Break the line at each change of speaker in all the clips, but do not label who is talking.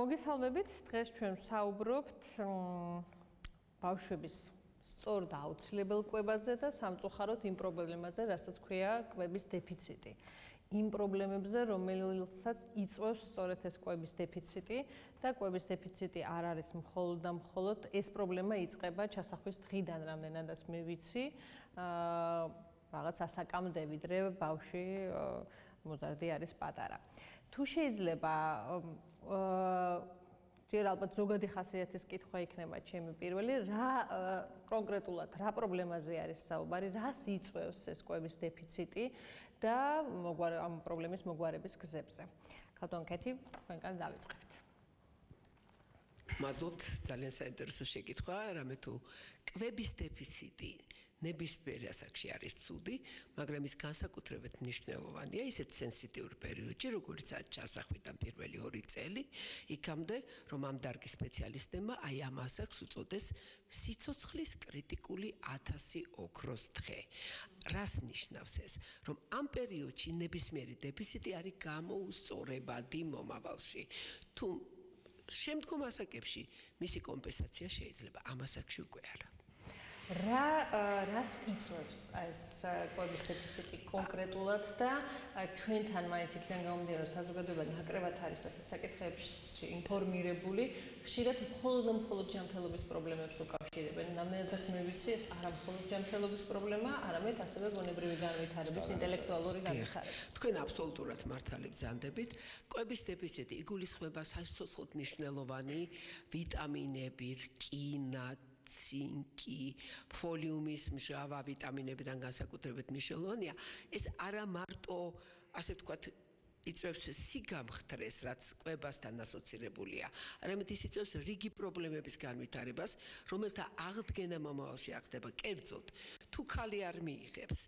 მოგესალმებით. დღეს ჩვენ ვსაუბრობთ ბავშვების სწორ და აუცილებელ კვებაზე და სამწუხაროდ იმ პრობლემაზე, რასაც ქვია კვების დეფიციტი. იმ პრობლემებზე, რომელიცაც იწვევს სწორედ ეს კვების დეფიციტი და კვების დეფიციტი არ არის მხოლოდ და მხოლოდ ეს პრობლემა იწყება ჩასახვის დღიდან, რამდენადაც მე ვიცი. აა რაღაც ასაკამდე ვიდრე ბავშვი მოზარდი არის პატარა. თუ შეიძლება ჯერ ალბათ ზოგადი ხასიათის კითხვა იქნება ჩემი პირველი, რა კონკრეტულად რა პრობლემაზე არის საუბარი, რას იწვევს ეს კვების დეფიციტი და მოგვარ ამ პრობლემის მოგვარების გზებზე. ქალთონ კეთი, თქვენგან დავიწყებთ.
მადლობთ, ძალიან საინტერესო შეკითხვა, რამე თუ კვების დეფიციტი ნებისმიერ ასაკში არის ცუდი, მაგრამ ის განსაკუთრებით მნიშვნელოვანია ისეთ სენსიტიურ პერიოდში, როგორიცაა ჩასახვიდან პირველი 2 წელი, იქამდე, რომ ამ დარგის სპეციალისტებმა აი ამ ასაკს უწოდეს სიცოცხლის კრიტიკული 1000 ოქროს დღე. რას ნიშნავს ეს? რომ ამ პერიოდში ნებისმიერი დეფიციტი არის გამოუსწორებადი მომავალში. თუ შემდგომ ასაკებში მისი კომპენსაცია შეიძლება ამ ასაკში უკვე არა.
რა რას იწევს ეს კვების დეფიციტი კონკრეტულად და ჩვენთან მაინც იქიდან გამომდინარე საზოგადოება ნაკრებად არის ასეთ საკითხებში ინფორმირებული ხშირად მხოლოდ და მხოლოდ ჯანმრთელობის პრობლემებს უკავშირებენ. ნამდვილად მე ვიცი ეს არა მხოლოდ ჯანმრთელობის პრობლემა არამედ ასევე გონებრივი განვითარების ინტელექტუალური განვითარება.
თქვენ აბსოლუტურად მართალი ბრძანდებით კვების დეფიციტი იგულისხმება სასიცოცხლოდ მნიშვნელოვანი ვიტამინები რკინა ცინკი, ფოლიუმის მჟავა ვიტამინებიდან განსაკუთრებით მნიშვნელოვანია. ეს არა მარტო, ასე ვთქვათ, იწევს სიგამხტრეს, რაც კვებასთან ასოცირებულია, არამედ ის იწევს რიგი პრობლემების განვითარებას, რომელთა აღდგენა მომავალში ახდება. კერძოდ, თუ ხალი არ მიიღებს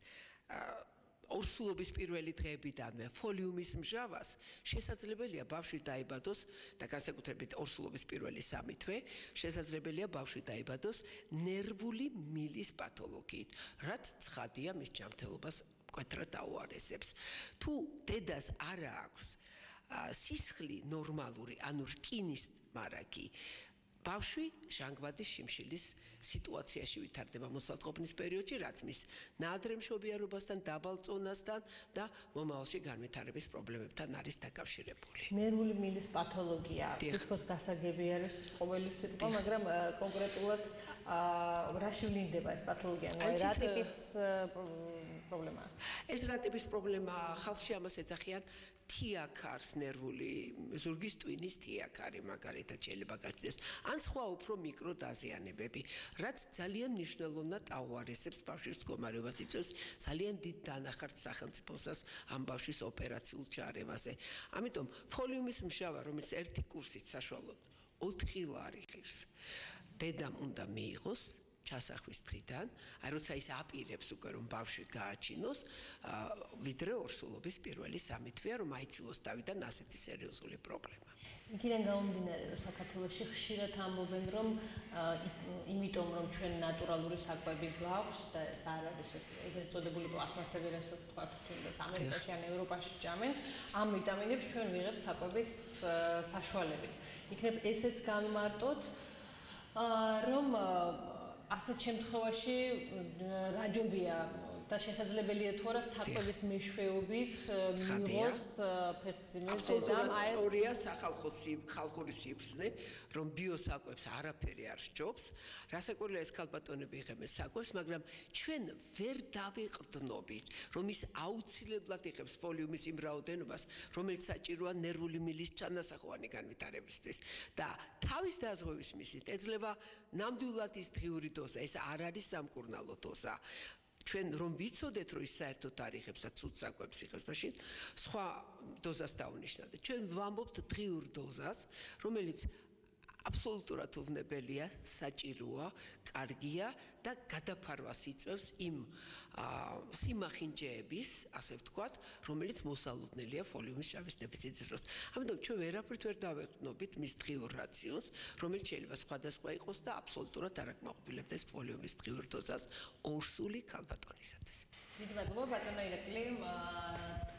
აა ორსულობის პირველი დღეებიდანვე. ფოლიუმის მჟავას შესაძლებელია ბავშვი დაიბადოს და განსაკუთრებით ორსულობის პირველი სამი თვე შესაძლებელია ბავშვი დაიბადოს ნერვული მილის პათოლოგიით რაც ცხადია მის ჯანმრთელობას კვეთრად დაუარესებს. თუ დედას არ აქვს სისხლი ნორმალური ანუ რკინის მარაგი ბავშვი ჟანგბადის შიმშილის სიტუაციაში ვითარდება მოსალყობნის პერიოდში, რაც მის ნაადრე მშობიარობასთან, დაბალ წონასთან და მომავალში განვითარების პრობლემებთან არის დაკავშირებული.
ნერვული მილის პათოლოგია, თითქოს გასაგები არის ყოველი სიტყვა, მაგრამ კონკრეტულად რა შევლინდება ეს პათოლოგია? რა ტიპის პრობლემაა?
ეს რა ტიპის პრობლემაა? ხალხში ამას ეძახიან თიაქარს ნერვული ზურგის ტვინის თიაქარი მაგალითად შეიძლება გაჩნდეს ან სხვა უფრო მიკრო დაზიანებები რაც ძალიან მნიშვნელოვნად აუარესებს ბავშვის მდგომარეობას იწევს ძალიან დიდ დანახართ სახელმწიფოსას ამ ბავშვის ოპერაციულ ჩარევაზე ამიტომ ფოლიუმის მშავა რომელიც ერთი კურსით საშუალოდ 4 ლარი ღირს დედამ უნდა მიიღოს ჩასახვის დღიდან, აი როცა ის აპირებს უკვე რომ ბავშვი გააჩინოს, ვიდრე ორსულობის პირველი სამი თვეა რომ აიცილოს დავიდან ასეთი სერიოზული პრობლემა.
იქიდან გამომდინარე რომ საქართველოში ხშირად ამბობენ რომ იმიტომ რომ ჩვენ ნატურალური საკვები გვაქვს და ეს არ არის ეს ეგრეთ წოდებული პლასმასები, რასაც თქვა თუნდაც ამერიკაში ან ევროპაში ჭამენ, ამ ვიტამინებს ჩვენ ვიღებთ საკვების საშუალებით. იქნებ ესეც განმარტოთ რომ ასეთ შემთხვევაში რაჯობია და შესაძლებელია თუ არა საკვების მეშვეობით მიიღოს ფერციმეს
და აი სწორია სახალხო ხალხური სიბრძნე რომ ბიოსაკვებს არაფერი არ სჯობს. რასაკვირველია ეს ქალბატონები იღებენ საკვებს მაგრამ ჩვენ ვერ დავიყრდნობით რომ ის აუცილებლად იღებს ფოლიუმის იმ რაოდენობას რომელიც საჭიროა ნერვული მილის ჩანასახვანი განვითარებისთვის. და თავის დაზღვევის მისით ეძლევა ნამდვილად ის დღიური დოზა ეს არ არის სამკურნალო დოზა ჩვენ რომ ვიცოდეთ რომ ის საერთოდ არიხებს და ცუც საკვებს იხებს მაშინ სხვა დოზას დაუნიშნავთ. ჩვენ ვამბობთ დღიურ დოზას რომელიც აბსოლუტურად უვნებელია, საჭიროა, კარგია და გადაფარვას იწევს იმ სიმახინჯეების, ასე ვთქვათ, რომელიც მოსალოდნელია ფოლიუმის შავის დეფიციტის დროს. ამიტომ ჩვენ ვერაფრით ვერ დავეყნობით მის დღიურ რაციონს, რომელიც შეიძლება სხვადასხვა იყოს და აბსოლუტურად არ აკმაყოფილებდეს ფოლიუმის დღიურ დოზას ორსული ქალბატონისათვის.
დიდი მადლობა ბატონო ირაკლი,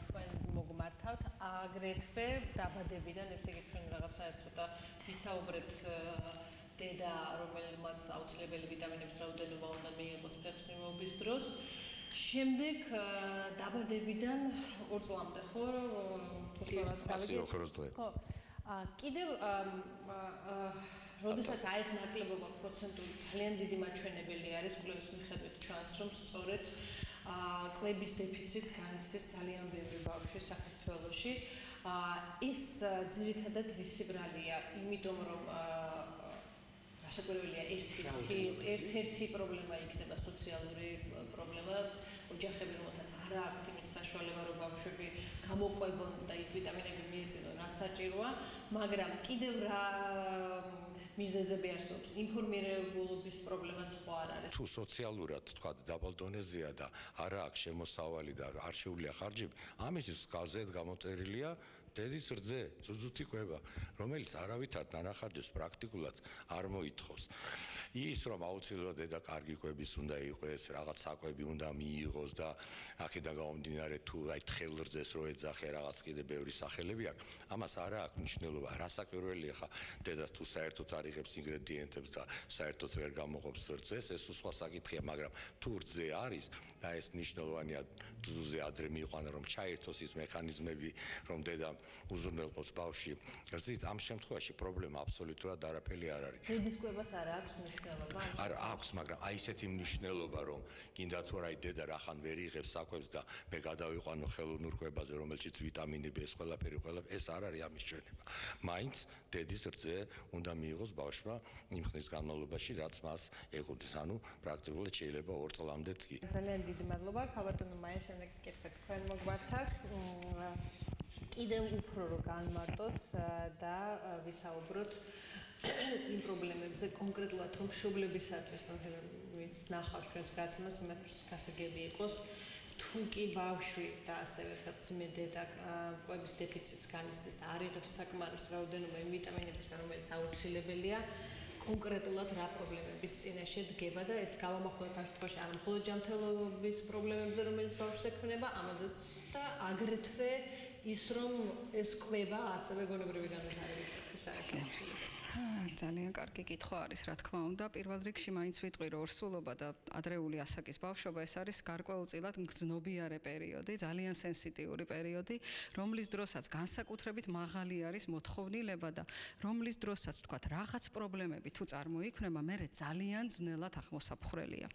თქვენ მოგმართავთ. აგრეთვე დაბადებიდან ესე იგი თქვენ რაღაცა ცოტა ვისაუბრეთ დედა რომელმაც აუცილებელი ვიტამინების რაოდენობა უნდა მიიღოს ფეხსიმობის დროს. შემდეგ დაბადებიდან ორ წლამდე ხო?
თუ სწორად ხო.
ა კიდევ როდესაც აი ეს ნაკლებობა პროცენტული ძალიან დიდი მაჩვენებელი არის კვლევის მიხედვით ჩვენს რომ სწორედ კვების დეფიციტს განიცდის ძალიან ბევრი ბავშვი საქართველოში. ეს ძირითადად რისი ბრალია, იმიტომ რომ რასაკვირველია ერთ-ერთი ერთ-ერთი პრობლემა იქნება სოციალური პრობლემა, ოჯახები რომელთაც არ აქვთ იმის საშუალება რომ ბავშვები გამოყვებონ და ის ვიტამინები მიეცინონ, რა საჭიროა, მაგრამ კიდევ რა მიზეზები არსებობს? ინფორმირებულობის პრობლემაც ხო არ არის?
თუ სოციალურად თქვა დაბალ დონეზეა და არ აქვს შემოსავალი და არ შეუძლია ხარჯები ამისთვის გაზეთ გამოწერილია დედის რძე, ძუძუთი ყვება, რომელიც არავითარ დანახარჯებს პრაქტიკულად არ მოითხოვს. ის რომ აუცილებლად დედა კარგი ყვების უნდა იყოს, რაღაც საკვები უნდა მიიღოს და აქედან გამომდინარე თუ აი თხელ რძეს რო ეძახე რაღაც კიდე ბევრი სახელები აქვს, ამას არა აქვს მნიშვნელობა. რასაკვირველია ხა დედა თუ საერთოდ არ იღებს ინგრედიენტებს და საერთოდ ვერ გამოყოფს რძეს, ეს სხვა საკითხია, მაგრამ თუ რძე არის და ეს მნიშვნელოვანია ძუძე ადრე მიიყვანა რომ ჩაერთოს ის მექანიზმები, რომ დედა უზრუნველყოს ბავში. რძით ამ შემთხვევაში პრობლემა აბსოლუტურად არაფერი არ არის.
დედისკვებას არ აქვს მნიშვნელობა?
არ აქვს მაგრამ აი ესეთი მნიშვნელობა რომ კიდა თუ რა დედა რახან ვერ იღებს საკვებს და მე გადავიყვანო ხელოვნურ კვებაზე რომელშიც ვიტამინები ეს ყველაფერი ყველა ეს არ არის ამის ჩვენება. მაინც დედის რძე უნდა მიიღოს ბავშვმა იმ ხნის განმავლობაში რაც მას ეკუთვნის ანუ პრაქტიკულად შეიძლება 2 წლამდეც კი
ძალიან დიდი მადლობა ქალბატონო მაია შემდეგ კითხეთ თქვენ მოგვართავთ კიდევ უფრო რო განმარტოთ და ვისაუბროთ იმ პრობლემებზე კონკრეტულად რომ შობლებისათვის ვინც ნახავს ჩვენს გაცემას იმას გასაგები იყოს თუ კი ბავშვი და ასევე ხერხმე დედა კვების დეფიციტს განიცდის და არ იღებს საკმარის რაოდენობა იმ ვიტამინებისა რომელიც აუცილებელია კონკრეტულად რა პრობლემების წინაშე დგება და ეს გავამახვილოთ ამ შემთხვევაში არ მხოლოდ ჯანმრთელობის პრობლემებზე რომელიც ბავშვს ექმნება ამაზეც და აგრეთვე ის რომ ეს კვება ასევე გონებრივი განვითარებისთვის არის
აუცილებელი. ძალიან კარგი კითხვა არის, რა თქმა უნდა. პირველ რიგში მაინც ვიტყვი, რომ ორსულობა და ადრეული ასაკის ბავშვობა ეს არის გარკვეულწილად მგრძნობიარე პერიოდი, ძალიან სენსიტიური პერიოდი, რომლის დროსაც განსაკუთრებით მაღალი არის მოთხოვნილება და რომლის დროსაც თქვა რაღაც პრობლემები თუ წარმოიქმნება, მე ძალიან ძნელად ახმოსაფხრელია.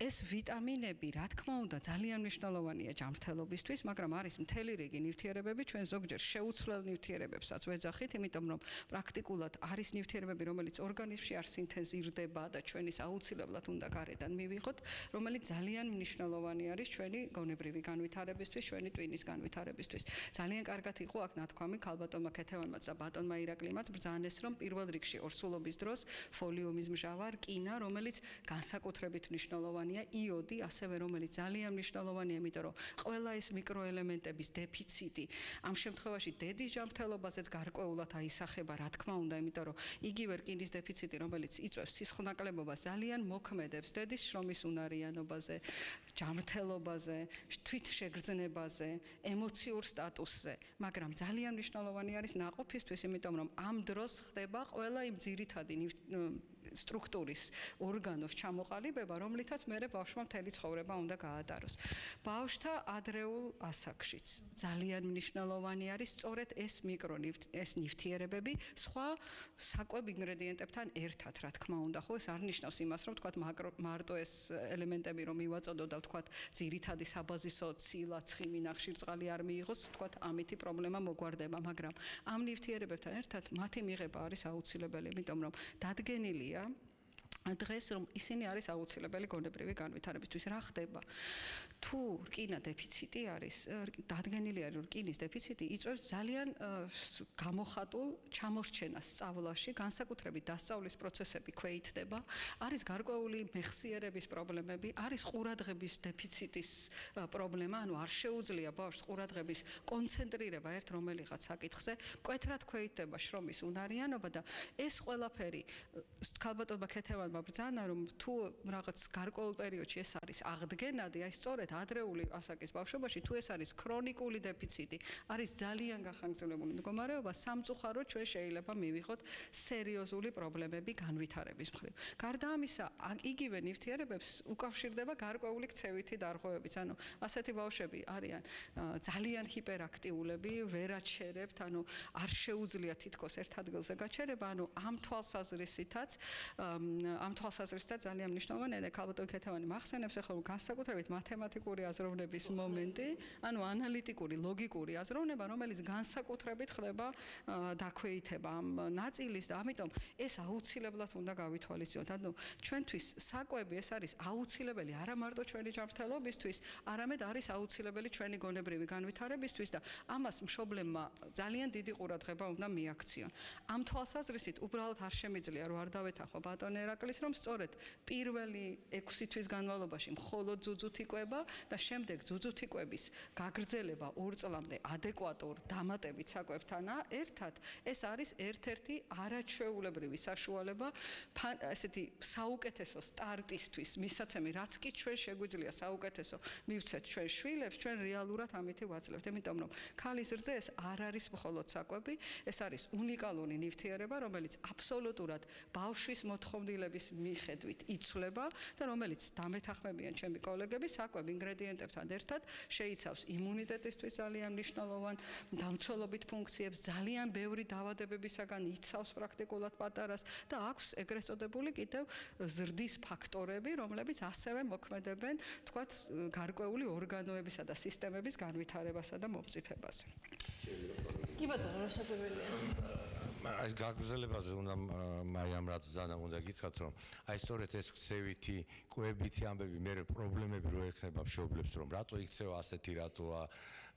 ეს ვიტამინები, რა თქმა უნდა, ძალიან მნიშვნელოვანია ჯანმრთელობისთვის, მაგრამ არის მთელი რიგი ნივთიერებები, ჩვენ ზოგჯერ შეუცვლელ ნივთიერებებსაც ვეძახით, იმიტომ რომ პრაქტიკულად არის ნივთიერებები, რომელიც ორგანიზმში არ სინთეზირდება და ჩვენის აუცილებლად უნდა გარედან მივიღოთ, რომელიც ძალიან მნიშვნელოვანი არის ჩვენი გონებრივი განვითარებისთვის, ჩვენი ტვინის განვითარებისთვის. ძალიან კარგად იყო აქ ნათქვამი ქალბატონმა ქეთევანმაც და ბატონმა ირაკლიმაც ბრძანეს, რომ პირველ რიგში ორსულობის დროს ფოლიუმის მჟავა, რკინა, რომელიც განსაკუთრებით მნიშვნელოვანია მნიშვნელოვანია იოდი, ასევე რომელიც ძალიან მნიშვნელოვანია, იმიტომ რომ ყველა ეს მიკროელემენტების დეფიციტი ამ შემთხვევაში დედის ჯანმრთელობაზეც გარკვეულად აისახება, რა თქმა უნდა, იმიტომ რომ იგივე რკინის დეფიციტი, რომელიც იწვევს სისხლნაკლებობას, ძალიან მოქმედებს დედის შრომის უნარიანობაზე, ჯანმრთელობაზე, თვითშეგრძნებაზე, ემოციურ სტატუსზე, მაგრამ ძალიან მნიშვნელოვანი არის ناقოფისთვის, იმიტომ რომ ამ დროს ხდება ყველა იმ ძირითადი სტრუქტურის ორგანოს ჩამოყალიბება, რომლითაც მე ბავშვმა მთელი ცხოვრება უნდა გაატაროს. ბავშთა ადრეულ ასაკშიც ძალიან მნიშვნელოვანი არის სწორედ ეს მიკრონივთ ეს ნივთიერებები სხვა საკვებ ინგრედიენტებთან ერთად, რა თქმა უნდა, ხო ეს არ ნიშნავს იმას, რომ თქვა მარტო ეს ელემენტები რომ მივაწოდო და თქვა ძირითადი საბაზისო ცილა, ცხიმი, ნახშირწყალი არ მიიღოს, თქვა ამითი პრობლემა მოგვარდება, მაგრამ ამ ნივთიერებებთან ერთად მათი მიღება არის აუცილებელი, იმიტომ რომ დადგენილია დღეს რომ ისინი არის აუცილებელი გონებრივი განვითარებისთვის. რა ხდება? თუ რკინა დეფიციტი არის დადგენილი არის რომ რკინის დეფიციტი იწვევს ძალიან გამოხატულ ჩამორჩენას სწავლაში. განსაკუთრებით დასწავლის პროცესები ქვეითდება. არის გარკვეული მეხსიერების პრობლემები არის ყურადღების დეფიციტის პრობლემა. ანუ არ შეუძლია ბავშვს ყურადღების კონცენტრირება ერთ რომელიღაც საკითხზე. მკვეთრად ქვეითდება შრომის უნარიანობა და ეს ყველაფერი ქალბატონმა ქეთევანმა ხდება ბრძანა, რომ თუ რაღაც გარკვეულ პერიოდში ეს არის აღდგენადი, აი სწორედ ადრეული ასაკის ბავშვობაში თუ ეს არის ქრონიკული დეფიციტი, არის ძალიან გახანგრძლივებული მდგომარეობა, სამწუხაროდ ჩვენ შეიძლება მივიღოთ სერიოზული პრობლემები განვითარების მხრივ. გარდა ამისა, იგივე ნივთიერებებს უკავშირდება გარკვეული ქცევითი დარღვევებიც, ანუ ასეთი ბავშვები არიან ძალიან ჰიპერაქტიულები, ვერ აჩერებთ, ანუ არ შეუძლია თითქოს ერთ ადგილზე გაჩერება, ანუ ამ თვალსაზრისითაც ამ თვალსაზრისითაც ძალიან მნიშვნელოვანია და ქალბატონ ქეთევანი მახსენებს ახლა განსაკუთრებით მათემატიკური აზროვნების მომენტი, ანუ ანალიტიკური, ლოგიკური აზროვნება, რომელიც განსაკუთრებით ხდება დაქვეითება ამ ნაწილის და ამიტომ ეს აუცილებლად უნდა გავითვალისწინოთ. ანუ ჩვენთვის საკვები ეს არის აუცილებელი არა მარტო ჩვენი ჯანმრთელობისთვის, არამედ არის აუცილებელი ჩვენი გონებრივი განვითარებისთვის და ამას მშობლებმა ძალიან დიდი ყურადღება უნდა მიაქციონ. ამ თვალსაზრისით უბრალოდ არ შემიძლია რომ არ დავეთანხო ბატონ ერაკლის რომ სწორედ პირველი 6 თვის განმავლობაში მხოლოდ ძუძუთი კვება და შემდეგ ძუძუთი კვების გაგრძელება 2 წლამდე ადეკვატურ დამატებით საკვებთანა ერთად ეს არის ერთ-ერთი არაჩვეულებრივი საშუალება ესეთი საუკეთესო სტარტისთვის მისაცემი რაც კი ჩვენ შეგვიძლია საუკეთესო მივცეთ ჩვენ შვილებს ჩვენ რეალურად ამითი ვაძლევთ. იმიტომ რომ ქალის რძე ეს არ არის მხოლოდ საკვები ეს არის უნიკალური ნივთიერება რომელიც აბსოლუტურად ბავშვის მოთხოვნილების მიხედვით იცვლება და რომელიც დამეთახმებიან ჩემი კოლეგები საკვებ ინგრედიენტებთან ერთად შეიცავს იმუნიტეტისთვის ძალიან მნიშვნელოვან დამცველობით ფუნქციებს ძალიან ბევრი დაავადებებისაგან იცავს პრაქტიკულად პატარას და აქვს ეგრეთ წოდებული კიდევ ზრდის ფაქტორები რომლებიც ასევე მოქმედებენ თქვათ გარკვეული ორგანოებისა და სისტემების განვითარებასა და მომწიფებაზე.
კი ბატონო, რასაკვირველია.
აი გაგზელებაზე უნდა აი ამ რაც ძანა უნდა გითხრათ რომ აი სწორედ ეს ხსევითი კვებითი ამბები მე პრობლემები რო ექნება მშობლებს რომ რატო იქცევა ასეთი რატოა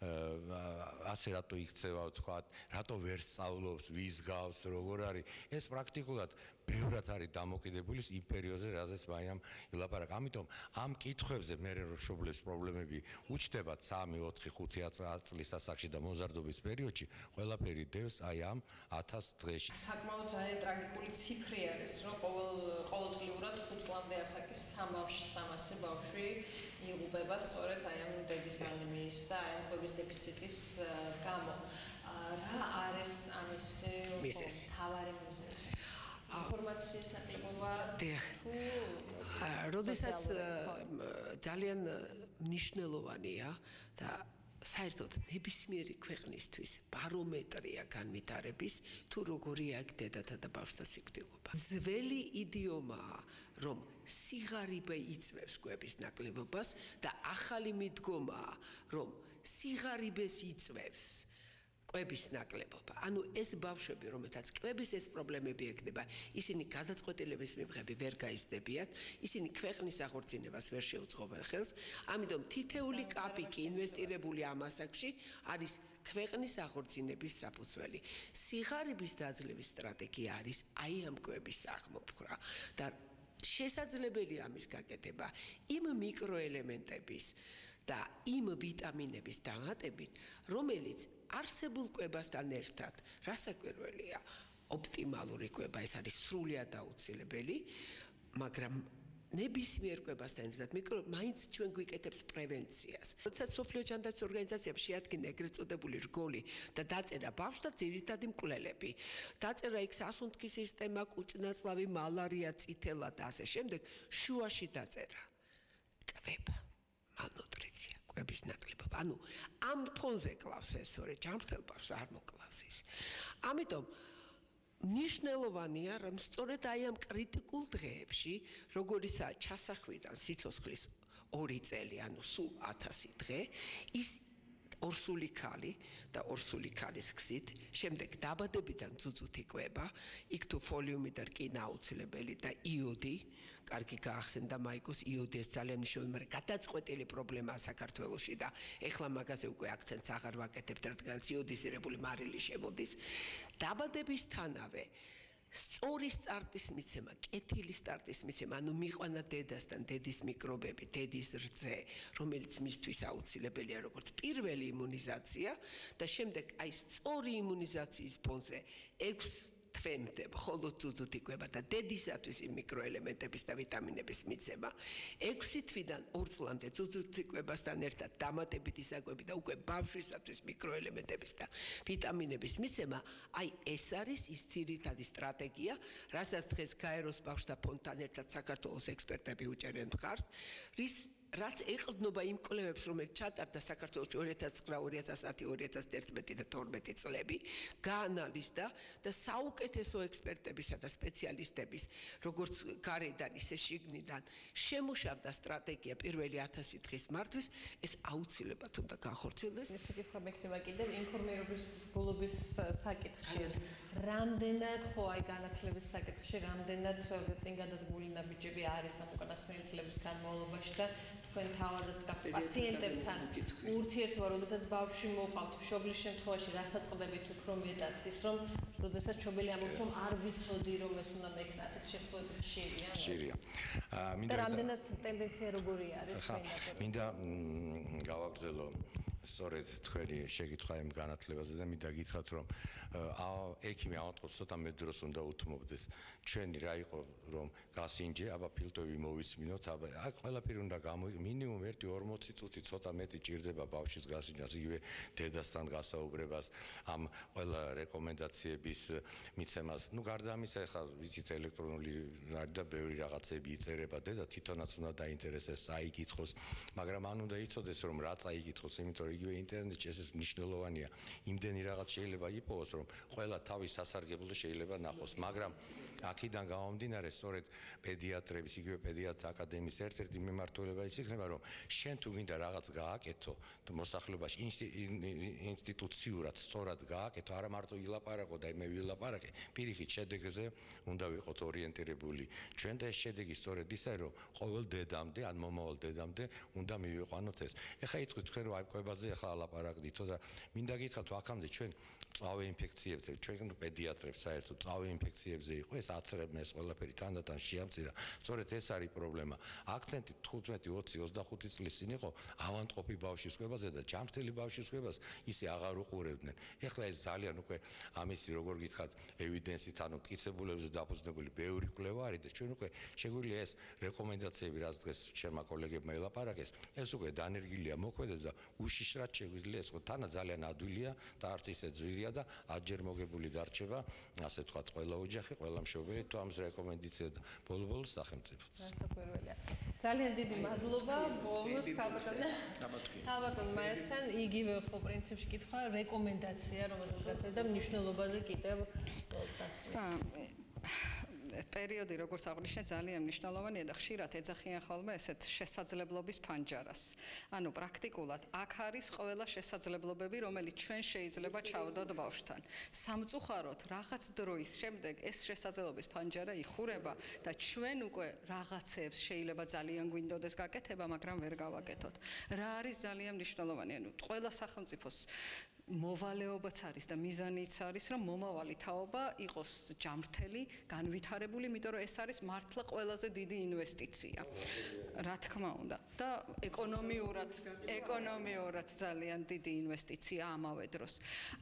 ასე რატო იქცევა თქვა რატო ვერ სწავლობს ვის გავს როგორ არის? ეს პრაქტიკულად ბევრად არის დამოკიდებული იმ პერიოდზე რაზეც მაინამ ილაპარაკ. ამიტომ ამ კითხვებზე მე შობლებს პრობლემები უჩნდება 3 4 5 წლის ასაკში და მოზარდობის პერიოდში ყველაფერი დევს აი ამ 1000 დღეში.
საკმაოდ ძალიან ტრაგიკული ციფრი არის რომ ყოველ ყოველწლიურად 5 წლამდე ასაკის 300 ბავშვი იღუპება სწორედ აი ამ დედის ანემიის და კვების დეფიციტის გამო. რა არის ამის მიზეზი? თავარი მიზეზი. ინფორმაციის ნაკლებობა
თუ როდესაც ძალიან მნიშვნელოვანია და საერთოდ ნებისმიერი ქვეყნისთვის ბარომეტრია განვითარების თუ როგორია აქ დედათა და ბავშვთა სიკვდილობა. ძველი იდიომაა, რომ სიღარიბე იწევს კვების ნაკლებობას და ახალი მიდგომაა, რომ სიღარიბეს იწევს კვების ნაკლებობა. ანუ ეს ბავშვები, რომელთაც კვების ეს პრობლემები ექნება, ისინი გადაწყვეტილების მიღები ვერ გაიზრდებიან, ისინი ქვეყნის აღორძინებას ვერ შეუწყობენ ხელს. ამიტომ თითეული კაპიკი ინვესტირებული ამ ასაკში არის ქვეყნის აღორძინების საფუძველი. სიღარიბის დაძლევის სტრატეგია არის აი ამ კვების აღმოფხვრა და შესაძლებელია ამის გაკეთება. იმ მიკროელემენტების და იმ ვიტამინების დამატებით, რომელიც არსებულ კვებასთან ერთად, რასაკვირველია, ოპტიმალური კვება ეს არის სრულად აუცილებელი, მაგრამ ნებისმიერ კვებასთან ერთად მიკრო მაინც ჩვენ გვიკეთებს პრევენციას. როდესაც სოფლიო ჯანდაცვის ორგანიზაციამ შეადგინა ეგრეთ წოდებული რგოლი და დაწერა ბავშვთა ძირითადი მკვლელები, დაწერა იქ სასუნთქი სისტემა, კუჭნაწლავი, მალარია, წითელა და ასე შემდეგ, შუაში დაწერა კვება. მალნუტრიცია, კვების ნაკლებობა. ანუ ამ ფონზე კლავს ეს ორი ჯანმრთელ ბავშვს არ მოკლავს ის. ამიტომ ნიშნელოვანია, რომ სწორედ აი ამ კრიტიკულ დღეებში, როგორიცაა ჩასახვიდან სიცოცხლის 2 წელი, ანუ სულ 1000 დღე, ის ორსული ქალი და ორსული ქალის გზით, შემდეგ დაბადებიდან ძუძუთი კვება, იქ თუ ფოლიუმი და რკინა აუცილებელი და იოდი, კარგი გაახსენდა მაიკოს იოდეს ძალიან მნიშვნელოვანი, მაგრამ გადაწყვეტილი პრობლემაა საქართველოსში და ეხლა მაგაზე უკვე აქცენტს აღარ ვაკეთებთ, რადგან იოდიზირებული მარილი შემოდის. დაბადებისთანავე სწორი სტარტის მიცემა, კეთილი სტარტის მიცემა, ანუ მიყვანა დედასთან დედის მიკრობები, დედის რძე, რომელიც მისთვის აუცილებელია როგორც პირველი იმუნიზაცია და შემდეგ აი სწორი იმუნიზაციის ფონზე 6 თვემდებ ხოლო ძუძუთი კვება და დედისათვის იმ მიკროელემენტების და ვიტამინების მიცემა. 6 თვიდან 2 წლამდე ძუძუთი კვებასთან ერთად დამატებით ისაკვები და უკვე ბავშვისათვის მიკროელემენტების და ვიტამინების მიცემა აი ეს არის ის ძირითადი სტრატეგია რასაც დღეს გაეროს ბავშვთა ფონდთან ერთად საქართველოს ექსპერტები უჭერენ მხარს რის რაც ეყრდნობა იმ კვლევებს, რომელიც ჩატარდა საქართველოს 2009, 2010, 2011 და 2012 წლები, გაანალიზდა და საუკეთესო ექსპერტებისა და სპეციალისტების, როგორც გარედან ისე შიგნიდან, შემუშავდა სტრატეგია პირველი 1000 დღის მართვის, ეს აუცილებლად უნდა განხორციელდეს.
ეს კითხვა მექნება კიდევ ინფორმირების ბულობის საკითხში. რამდენად ხო აი განათლების საკითხში, რამდენად წინ გადადგმული ნაბიჯები არის ამ უკანასკნელი წლების განმავლობაში და თქვენ თავადაც გაქვთ პაციენტებთან ურთიერთობა, როდესაც ბავშვი მოყავთ, მშობლის შემთხვევაში რასაწყდებით უფრო მეტად ის რომ როდესაც მშობელი ამბობს რომ არ ვიცოდი რომ ეს უნდა მექნა, ასეთ შემთხვევებში ხშირია.
ხშირია.
აა მინდა რამენად ტენდენცია როგორი არის თქვენ და
მინდა გავაგრძელო სწორედ თქვენი შეკითხვა იმ განათლებაზე და მინდა გითხრათ რომ ექიმი ავადმყოფს ცოტა მეტ დროს უნდა უთმობდეს. ჩვენი რა იყო რომ გასინჯე აბა ფილტვები მოვისმინოთ აბა აქ ყველაფერი უნდა მინიმუმ 1-40 წუთი ცოტა მეტი ჭირდება ბავშვის გასინჯას იგივე დედასთან გასაუბრებას ამ ყველა რეკომენდაციების მიცემას. ნუ გარდა ამისა ხა ვიცით ელექტრონული არის და ბევრი რაღაცები იწერება დედა თვითონაც უნდა დაინტერესდეს წაიკითხოს მაგრამ ან უნდა იცოდეს რომ რა წაიკითხოს იმიტომ რომ იგივე ინტერნეტში ეს მნიშვნელოვანია. იმდენი რაღაც შეიძლება იპოვოს რომ ყველა თავის სასარგებლო შეიძლება ნახოს მაგრამ აქედან გამომდინარე სწორედ პედიატრების იგივე პედიატრ აკადემიის ერთ-ერთი მიმართულება ის იქნება რომ შენ თუ გინდა რაღაც გააკეთო მოსახლეობაში ინსტიტუციურად სწორად გააკეთო არა მარტო ილაპარაკო და მე ვილაპარაკე პირიქით შედეგზე უნდა ვიყოთ ორიენტირებული. ჩვენ და ეს შედეგი სწორედ ისაა რომ ყოველ დედამდე ან მომავალ დედამდე უნდა მივიყვანოთ ეს. ეხა იტყვით თქვენ რომ აი კვებაზე ახლა ალაპარაკდითო და მინდა გითხრათ აქამდე ჩვენ წავე ინფექციებზე ჩვენ პედიატრებს საერთოდ წავე ინფექციებზე იყო ეს აცრებენ ეს ყველაფერი თანდათან შეამცირა. სწორედ ეს არის პრობლემა. აქცენტი 15 20 25 წლის წინ იყო ავანტყოფი ბავშვის კვებაზე და ჯამრთელი ბავშვის კვებას ისე აღარ უყურებდნენ. ეხლა ეს ძალიან უკვე ამისი როგორ გითხრათ ევიდენსით ანუ მტკიცებულებზე დაფუძნებული ბევრი კვლევა არის და ჩვენ უკვე შეგვიძლია ეს რეკომენდაციები რაც დღეს ჩემმა კოლეგებმა ელაპარაკეს ეს უკვე დანერგილია მოქმედებს და უშიშრად შეგვიძლია ეს თანა ძალიან ადვილია და არც ისე ძვირია და აჯერ მოგებული დარჩება ასე თქვა ყველა ოჯახი ყველა მშობელი თუ ამ რეკომენდაცია და ბოლო-ბოლოს სახელმწიფოც.
სასაკვირველია ძალიან დიდი მადლობა ბოლოს ქალბატონ ქალბატონ მაესთან იგივე ხო პრინციპში კითხვა რეკომენდაცია რომელსაც გაცემდა მნიშვნელობაზე კიდევ
დასკვნა პერიოდი როგორც აღნიშნე ძალიან მნიშვნელოვანია და ხშირად ეძახიან ხოლმე ესეთ შესაძლებლობის ფანჯარას. ანუ პრაქტიკულად აქ არის ყველა შესაძლებლობები, რომელიც ჩვენ შეიძლება ჩავდოთ ბავშვთან. სამწუხაროდ რაღაც დროის შემდეგ ეს შესაძლებლობის ფანჯარა იხურება და ჩვენ უკვე რაღაცებს შეიძლება ძალიან გვინდოდეს გაკეთება, მაგრამ ვერ გავაკეთოთ. რა არის ძალიან მნიშვნელოვანი? ანუ ყველა სახელმწიფოს მოვალეობაც არის და მიზანიც არის რომ მომავალი თაობა იყოს ჯამრთელი, განვითარებული, იმიტომ რომ ეს არის მართლა ყველაზე დიდი ინვესტიცია. რა თქმა უნდა და ეკონომიურად ეკონომიურად ძალიან დიდი ინვესტიცია ამავე დროს.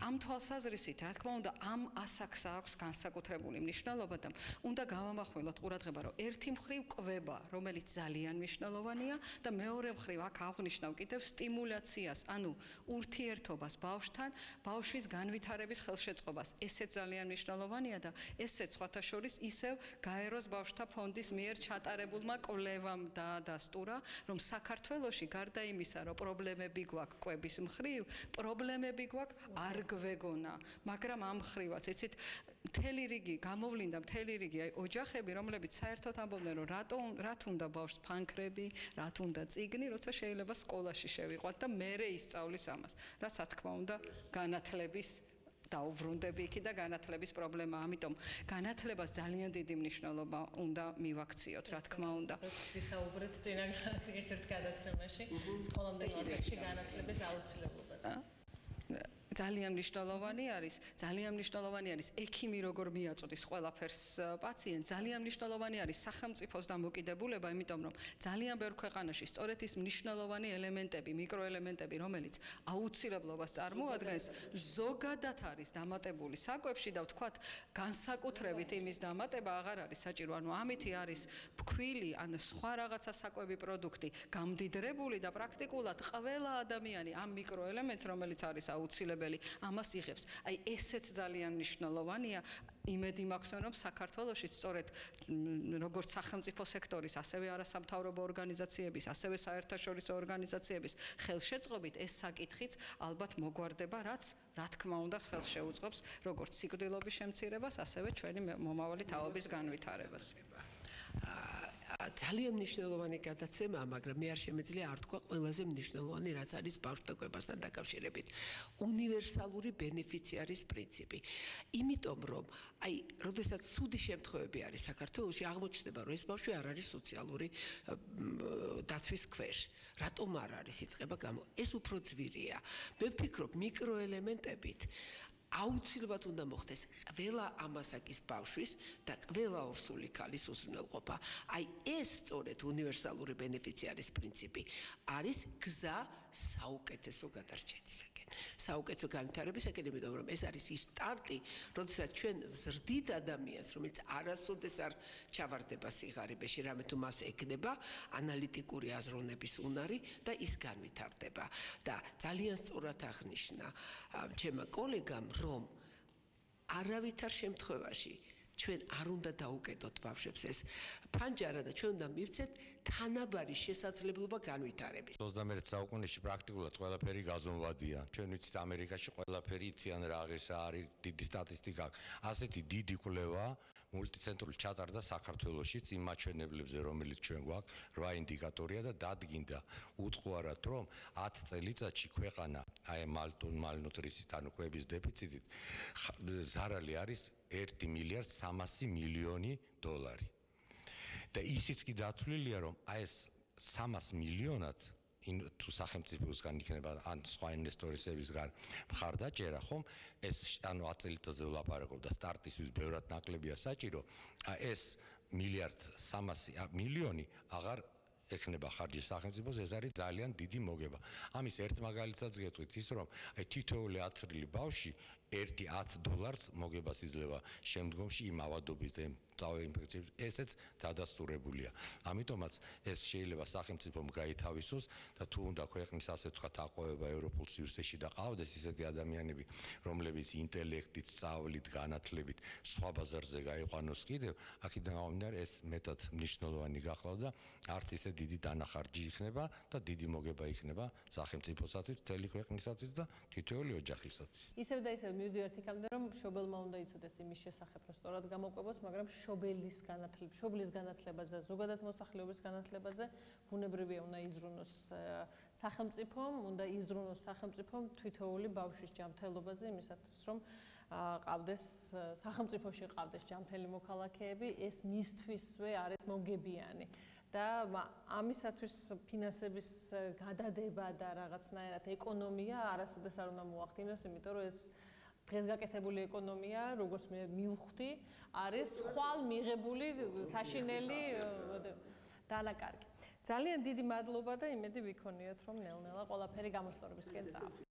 ამ თვალსაზრისით, რა თქმა უნდა, ამ ასაკს აქვს განსაკუთრებული მნიშვნელობა და უნდა გავამახვილოთ ყურადღება, რომ ერთი მხრივ კვება, რომელიც ძალიან მნიშვნელოვანია და მეორე მხრივ აქ აღნიშნავ კიდევ სტიმულაციას, ანუ ურთიერთობას ბავშვ ბავშვთან, ბავშვის განვითარების ხელშეწყობას. ესეც ძალიან მნიშვნელოვანია და ესეც სხვათა შორის ისევ გაეროს ბავშვთა ფონდის მიერ ჩატარებულმა კვლევამ დაადასტურა, რომ საქართველოში გარდა იმისა, რომ პრობლემები გვაქვს კვების მხრივ, პრობლემები გვაქვს არ გვეგონა, მაგრამ ამ მხრივაც, იცით, მთელი რიგი გამოვლინდა მთელი რიგი აი ოჯახები რომლებიც საერთოდ ამბობდნენ რომ რატო რა თუნდა ბავშვს ფანქრები რა თუნდა ციგნი როცა შეიძლება სკოლაში შევიყვათ და მე ისწავლის ამას რაც რა თქმა უნდა განათლების დაუბრუნდები იქი და განათლების პრობლემა. ამიტომ განათლებას ძალიან დიდი მნიშვნელობა უნდა მივაქციოთ, რა თქმა უნდა.
ვისაუბრეთ წინა ერთ-ერთ გადაცემაში სკოლამდე ასაკში განათლების აუცილებლობაზე.
ძალიან მნიშვნელოვანი არის, ძალიან მნიშვნელოვანი არის ექიმი როგორ მიაწოდის ყველაფერს პაციენტს, ძალიან მნიშვნელოვანი არის სახელმწიფოს დამოკიდებულება, იმიტომ რომ ძალიან ბევრ ქვეყანაში სწორედ ის მნიშვნელოვანი ელემენტები, მიკროელემენტები, რომელიც აუცილებლობას წარმოადგენს, ზოგადად არის დამატებული საკვებში და ვთქვათ, განსაკუთრებით იმის დამატება აღარ არის საჭირო, ანუ ამითი არის ფქვილი ან სხვა რაღაცა საკვები პროდუქტი გამდიდრებული და პრაქტიკულად ყველა ადამიანი ამ მიკროელემენტს, რომელიც არის აუცილებელი შესაძლებელი ამას იღებს. აი ესეც ძალიან მნიშვნელოვანია. იმედი მაქვს რომ საქართველოსში სწორედ როგორც სახელმწიფო სექტორის, ასევე არასამთავრობო ორგანიზაციების, ასევე საერთაშორისო ორგანიზაციების ხელშეწყობით ეს საკითხიც ალბათ მოგვარდება, რაც რა თქმა უნდა ხელს შეუწყობს როგორც სიკვდილობის შემცირებას, ასევე ჩვენი მომავალი თაობის განვითარებას.
აა ძალიან მნიშვნელოვანი გადაცემაა, მაგრამ მე არ შემეძლია არ თქვა ყველაზე მნიშვნელოვანი რაც არის ბავშვთაკვებასთან დაკავშირებით. უნივერსალური ბენეფიციარის პრინციპი. იმიტომ რომ აი, როდესაც სუდი შემთხვევები არის საქართველოში, აღმოჩნდება, რომ ეს ბავშვი არ არის სოციალური დაცვის ქვეშ. რატომ არ არის იწება გამო? ეს უფრო ძვირია. მე ვფიქრობ მიკროელემენტებით აუცილებლად უნდა მოხდეს ყველა ამასაკის ბავშვის და ყველა ორსული ქალის უზრუნველყოფა. აი ეს სწორედ უნივერსალური ბენეფიციარის პრინციპი არის გზა საუკეთესო გადარჩენისა. საუკეთესო განვითარებისაკენ, იმიტომ რომ ეს არის ის სტარტი, როდესაც ჩვენ ვზრდით ადამიანს, რომელიც არასოდეს არ ჩავარდება სიღარიბეში, რამე თუ მას ეკნება ანალიტიკური აზროვნების უნარი და ის განვითარდება. და ძალიან სწორად აღნიშნა ჩემო კოლეგამ, რომ არავითარ შემთხვევაში ჩვენ არ უნდა დაუკეტოთ ბავშვებს ეს ფანჯარა და ჩვენ უნდა მივცეთ თანაბარი შესაძლებლობა განვითარების.
21 საუკუნეში პრაქტიკულად ყველაფერი გაზომვადია. ჩვენ ვიცით ამერიკაში ყველაფერი იციან რა აღეს არის დიდი სტატისტიკა. ასეთი დიდი კვლევა მულტიცენტრული ჩატარდა საქართველოსშიც იმ მაჩვენებლებზე რომელიც ჩვენ გვაქვს 8 ინდიკატორია და დადგინდა უთხოვარად რომ 10 წელიწადში ქვეყანა აი მალტონ მალნუტრიცით ანუ კვების დეფიციტით ზარალი არის 1 მილიარდ 300 მილიონი დოლარი. და ისიც კი დათვლილია, რომ აი ეს 300 მილიონად ინ თუ სახელმწიფოსგან იქნება ან სხვა ინვესტორებისგან მხარდაჭერა, ხომ? ეს ანუ 10 წელიწადზე ვლაპარაკობ და სტარტისთვის ბევრად ნაკლებია საჭირო. ეს მილიარდ 300 მილიონი აღარ ეხნება ხარჯი სახელმწიფოს, ეს არის ძალიან დიდი მოგება. ამის ერთ მაგალითსაც გეტყვით ის, რომ აი თითოეული 10 წელი ბავში 1-10 დოლარს მოგებას იძლევა შემდგომში იმ ავადობის და წავე ინფექციებს ესეც დადასტურებულია. ამიტომაც ეს შეიძლება სახელმწიფომ გაითავისოს და თუ უნდა ქვეყნის ასე ვთქვათ აყვება ევროპულ სივრცეში და ყავდეს ისეთი ადამიანები, რომლებიც ინტელექტით, სწავლით, განათლებით სხვა ბაზარზე გაიყვანოს კიდევ, აქედან გამომდინარე ეს მეტად მნიშვნელოვანი გახლავთ და არც ისე დიდი დანახარჯი იქნება და დიდი მოგება იქნება სახელმწიფოსათვის, მთელი ქვეყნისათვის და თითოეული ოჯახისათვის.
ისევ და ისევ მივდივართ იქამდე რომ შობელმა უნდა იცოდეს იმის შესახებ რომ სწორად გამოყვებოს მაგრამ შობელის განათლება შობლის განათლებაზე ზოგადად მოსახლეობის განათლებაზე ბუნებრივია უნდა იზრუნოს სახელმწიფომ უნდა იზრუნოს სახელმწიფომ თვითოული ბავშვის ჯანმრთელობაზე იმისათვის რომ ყავდეს სახელმწიფოში ყავდეს ჯანმრთელი მოქალაქეები ეს მისთვისვე არის მოგებიანი. და ამისათვის ფინანსების გადადება და რაღაცნაირად ეკონომია არასოდეს არ უნდა მოახდინოს იმიტომ რომ ეს დღესგაკეთებული ეკონომია, როგორც მე მივხვდი, არის ხვალ მიღებული საშინელი დანაკარგი. ძალიან დიდი მადლობა და იმედი ვიქონიოთ, რომ ნელ-ნელა ყველაფერი გამოსწორებისკენ წავა.